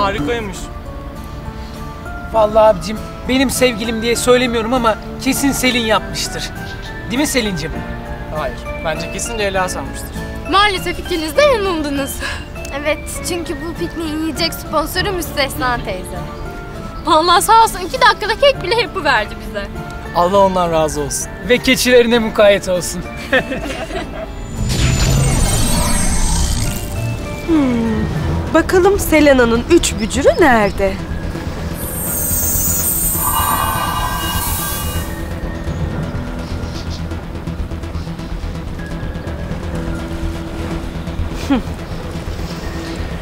harikaymış. Vallahi abicim benim sevgilim diye söylemiyorum ama kesin Selin yapmıştır. Değil mi Selin'cim? Hayır. Bence kesin Leyla sanmıştır. Maalesef ikiniz de yanıldınız. Evet çünkü bu pikniğin yiyecek sponsoru Müstesna teyze. Vallahi sağ olsun iki dakikada kek bile yapıverdi bize. Allah ondan razı olsun. Ve keçilerine mukayyet olsun. Bakalım Selena'nın üç bücürü nerede?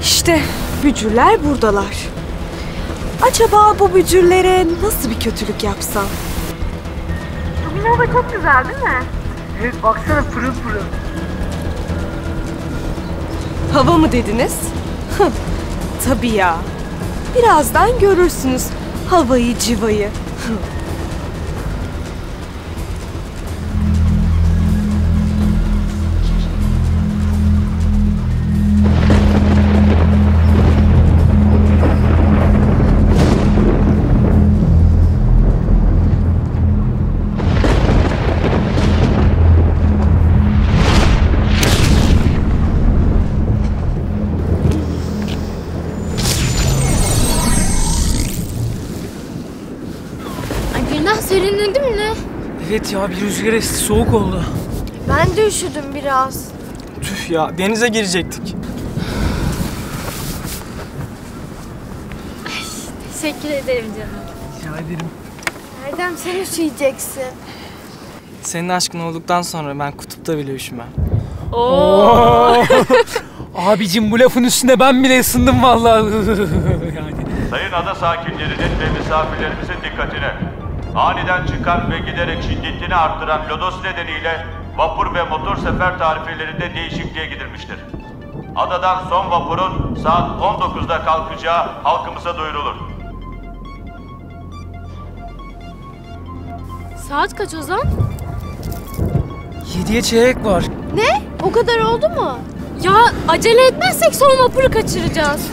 İşte bücürler buradalar. Acaba bu bücürlere nasıl bir kötülük yapsam? Evet baksana pırıl pırıl. Hava mı dediniz? Tabii ya. Birazdan görürsünüz havayı civayı. Evet ya bir rüzgar esti soğuk oldu. Ben de üşüdüm biraz. Tüh ya denize girecektik. Teşekkür ederim canım. Rica ederim. Erdem sen üşüyeceksin. Senin aşkın olduktan sonra ben kutupta bile üşümem. Abicim bu lafın üstüne ben bile ısındım vallahi. yani. Sayın ada sakinlerinin ve misafirlerimizin dikkatine. Aniden çıkan ve giderek şiddetini arttıran lodos nedeniyle vapur ve motor sefer tarifelerinde değişikliğe gidilmiştir. Adadan son vapurun saat 19'da kalkacağı halkımıza duyurulur. Saat kaç Ozan? Yediye çeyrek var. Ne? O kadar oldu mu? Ya acele etmezsek son vapuru kaçıracağız.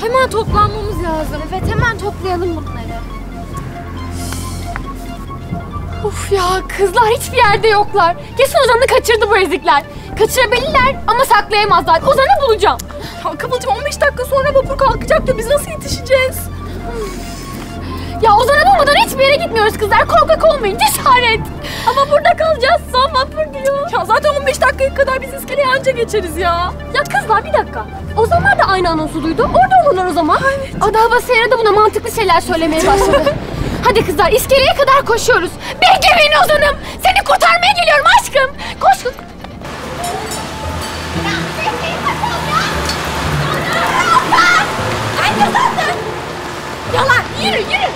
Hemen toplanmamız lazım. Evet hemen toplayalım bunları. Uf ya kızlar hiçbir yerde yoklar. Kesin Ozan'ı kaçırdı bu ezikler. Kaçırabilirler ama saklayamazlar. Ozan'ı bulacağım. Ya Kıvılcım 15 dakika sonra vapur kalkacak da biz nasıl yetişeceğiz? Ya Ozan'ı bulmadan hiçbir yere gitmiyoruz kızlar. Korkak olmayın cesaret. Ama burada kalacağız son vapur diyor. Ya zaten 15 dakikaya kadar biz iskeleye anca geçeriz ya. Ya kızlar bir dakika. Ozanlar da aynı anonsu duydu. Orada olurlar o zaman. Evet. Ada Hava Seyre de buna mantıklı şeyler söylemeye başladı. Hadi kızlar iskeleye kadar koşuyoruz. Beni Ozan'ım. Seni kurtarmaya geliyorum aşkım. Koş kız. Yalan yürü yürü.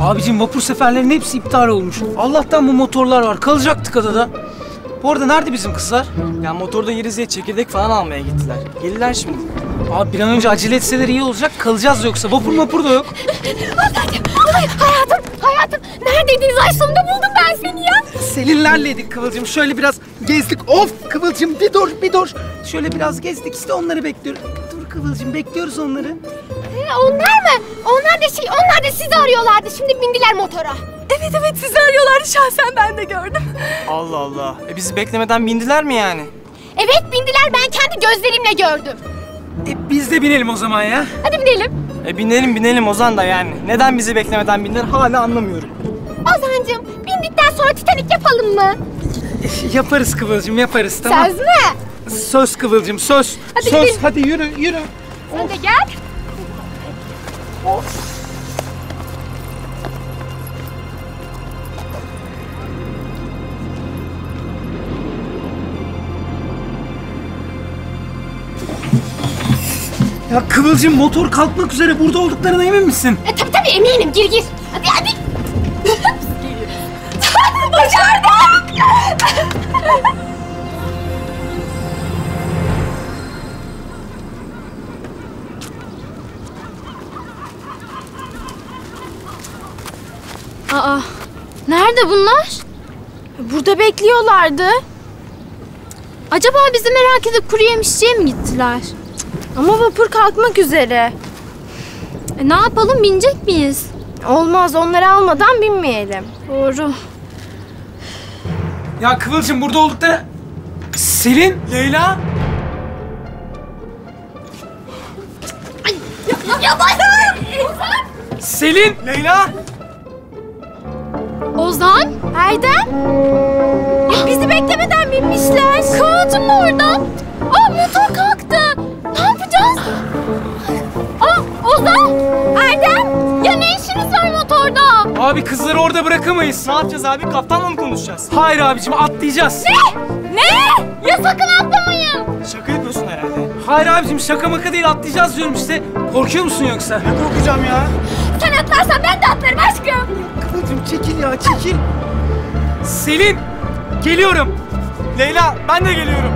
Abicim vapur seferlerinin hepsi iptal olmuş. Allah'tan bu motorlar var. Kalacaktık adada. Bu arada nerede bizim kızlar? Ya motorda yeriz diye çekirdek falan almaya gittiler. Gelirler şimdi. Abi bir an önce acele etseler iyi olacak. Kalacağız yoksa. Vapur vapur da yok. Ozan'cığım ay, hayatım hayatım. Neredeydiniz ay sonunda buldum ben seni ya. Selinlerleydik Kıvılcım. Şöyle biraz gezdik. Of Kıvılcım bir dur bir dur. Şöyle biraz gezdik işte onları bekliyoruz. Dur Kıvılcım bekliyoruz onları. onlar mı? Onlar da şey onlar da sizi arıyorlardı. Şimdi bindiler motora. Evet evet sizi arıyorlardı şahsen ben de gördüm. Allah Allah. E bizi beklemeden bindiler mi yani? Evet bindiler ben kendi gözlerimle gördüm. E biz de binelim o zaman ya. Hadi binelim. E binelim binelim Ozan da yani. Neden bizi beklemeden bindiler hala anlamıyorum. Ozan'cığım bindikten sonra Titanik yapalım mı? Yaparız Kıvılcım yaparız tamam. Söz mü? Söz Kıvılcım söz. Hadi söz gidelim. hadi yürü yürü. Sen de gel. Ya Kıvılcım motor kalkmak üzere burada olduklarına emin misin? E, tabii tabii eminim gir gir. Hadi hadi. Başardım. Aa, nerede bunlar? Burada bekliyorlardı. Acaba bizi merak edip kuru yemişçiye mi gittiler? Ama vapur kalkmak üzere. E, ne yapalım binecek miyiz? Olmaz onları almadan binmeyelim. Doğru. Ya Kıvılcım burada olduk da... Selin, Leyla. Selin, Leyla. Ozan? Erdem? Ya bizi beklemeden binmişler. Kıvılcım da orada. Aa motor kalktı. Ne? Aa Ozan? Erdem? Ya ne işiniz var motorda? Abi kızları orada bırakamayız. Ne yapacağız abi? Kaptanla mı konuşacağız? Hayır abicim atlayacağız. Ne? Ya sakın atlamayın. Şaka yapıyorsun herhalde. Hayır abicim şaka maka değil atlayacağız diyorum işte. Korkuyor musun yoksa? Ne korkacağım ya? Sen atlarsan ben de atlarım aşkım. Kıvılcım çekil ya çekil. Selin geliyorum. Leyla ben de geliyorum.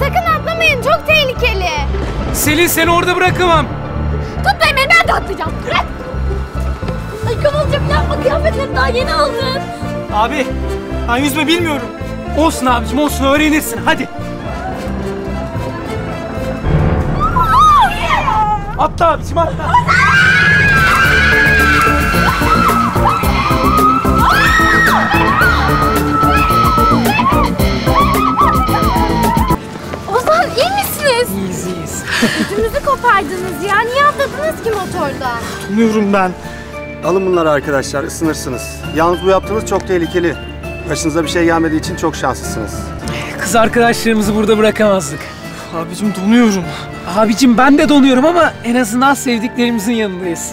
Sakın atlamayın çok tehlikeli. Selin seni orada bırakamam. Tutmayın beni ben de atlayacağım. Bırak. Ay Kıvılcım yapma kıyafetleri daha yeni aldın. Abi ben yüzme bilmiyorum. Olsun abicim olsun öğrenirsin hadi. Atla abicim atla. Kopardınız ya. Niye atladınız ki motordan? Bilmiyorum ben. Alın bunları arkadaşlar, ısınırsınız. Yalnız bu yaptığınız çok tehlikeli. Başınıza bir şey gelmediği için çok şanslısınız. Kız arkadaşlarımızı burada bırakamazdık. Abicim donuyorum. Abicim ben de donuyorum ama en azından sevdiklerimizin yanındayız.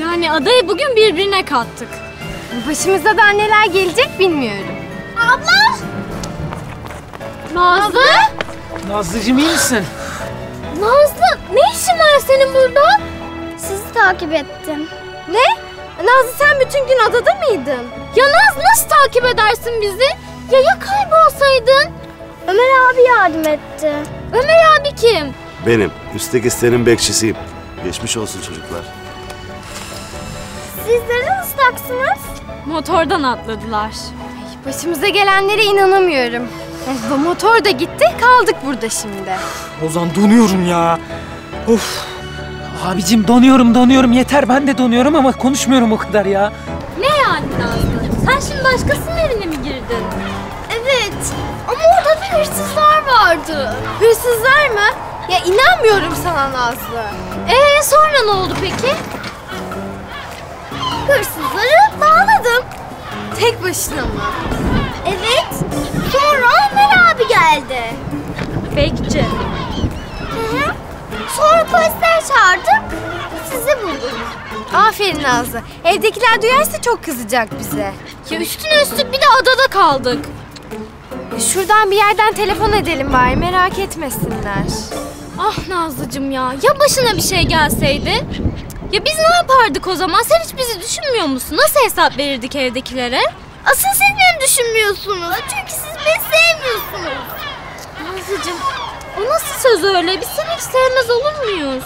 Yani adayı bugün birbirine kattık. Başımıza da neler gelecek bilmiyorum. Abla! Nazlı? Nazlıcığım iyi misin? Nazlı ne işin var senin burada? Sizi takip ettim. Ne? Nazlı sen bütün gün adada mıydın? Ya Naz nasıl takip edersin bizi? Ya ya kaybolsaydın? Ömer abi yardım etti. Ömer abi kim? Benim. Üstteki sitenin bekçisiyim. Geçmiş olsun çocuklar. Sizler ıslaksınız. Motordan atladılar. Başımıza gelenlere inanamıyorum. Bu motor da gitti, kaldık burada şimdi. Ozan donuyorum ya. Of. Abicim donuyorum donuyorum yeter ben de donuyorum ama konuşmuyorum o kadar ya. Ne yani Nazlı? Sen şimdi başkasının evine mi girdin? Evet, ama orada bir hırsızlar vardı. Hırsızlar mı? Ya inanmıyorum sana Nazlı. Ee sonra ne oldu peki? Hırsızları bağladım. Tek başına mı? Evet. Sonra Ömer abi geldi. Bekçi. Hı Aferin Nazlı. Evdekiler duyarsa çok kızacak bize. Ya üstüne üstlük bir de adada kaldık. Şuradan bir yerden telefon edelim bari merak etmesinler. Ah Nazlıcığım ya. Ya başına bir şey gelseydi? Ya biz ne yapardık o zaman? Sen hiç bizi düşünmüyor musun? Nasıl hesap verirdik evdekilere? Asıl siz beni düşünmüyorsunuz. Çünkü siz beni sevmiyorsunuz. Nazlıcığım o nasıl söz öyle? Biz seni hiç sevmez olur muyuz?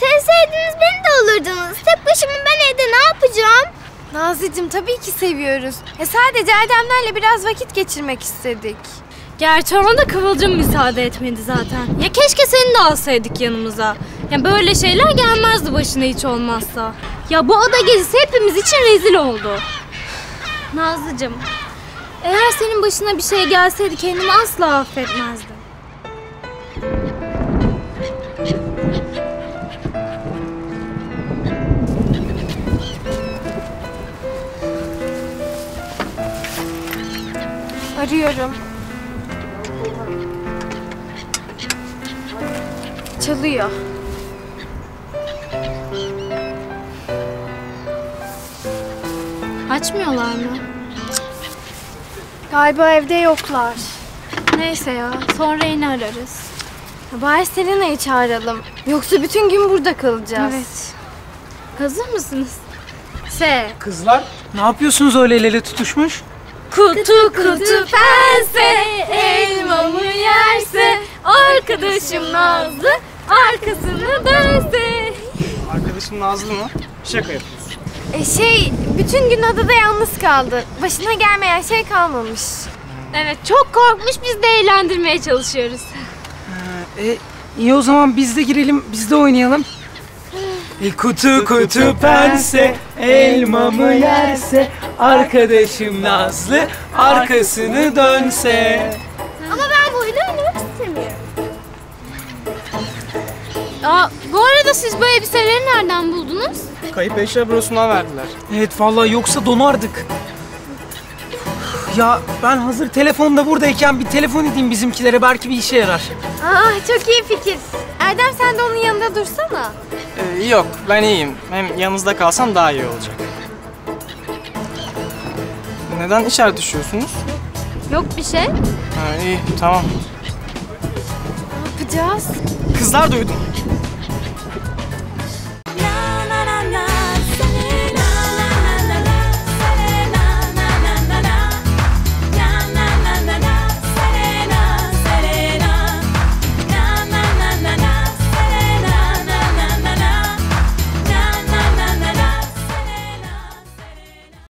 Sevseydiniz beni de alırdınız. Tek başıma ben evde ne yapacağım? Nazlıcığım tabii ki seviyoruz. E sadece Erdemlerle biraz vakit geçirmek istedik. Gerçi ona da Kıvılcım müsaade etmedi zaten. Ya keşke seni de alsaydık yanımıza. Ya böyle şeyler gelmezdi başına hiç olmazsa. Ya bu ada gezisi hepimiz için rezil oldu. Nazlıcığım, eğer senin başına bir şey gelseydi kendimi asla affetmezdim. Arıyorum. Çalıyor. Açmıyorlar mı? Galiba evde yoklar. Neyse ya, sonra yine ararız. Bari Selena'yı çağıralım. Yoksa bütün gün burada kalacağız. Evet. Hazır mısınız? S. Kızlar ne yapıyorsunuz öyle el ele tutuşmuş? Kutu kutu pense elmamı yerse arkadaşım Nazlı arkasını dönse. Arkadaşım Nazlı mı? Şaka yapıyorsun. E şey, bütün gün adada yalnız kaldı. Başına gelmeyen şey kalmamış. Evet çok korkmuş biz de eğlendirmeye çalışıyoruz. E, iyi o zaman biz de girelim, biz de oynayalım. Kutu kutu pense, elmamı yerse, arkadaşım Nazlı arkasını dönse. Ama ben bu oyunu oynamak istemiyorum. Aa, bu arada siz bu elbiseleri nereden buldunuz? Kayıp eşya bürosundan verdiler. Evet vallahi yoksa donardık. Ya ben hazır telefonda buradayken bir telefon edeyim bizimkilere belki bir işe yarar. Aa, çok iyi fikir. Erdem sen de onun yanında dursana. Yok ben iyiyim. Hem yanınızda kalsam daha iyi olacak. Neden işaret düşüyorsunuz? Yok bir şey. Ha, iyi tamam. Ne yapacağız? Kızlar duydum.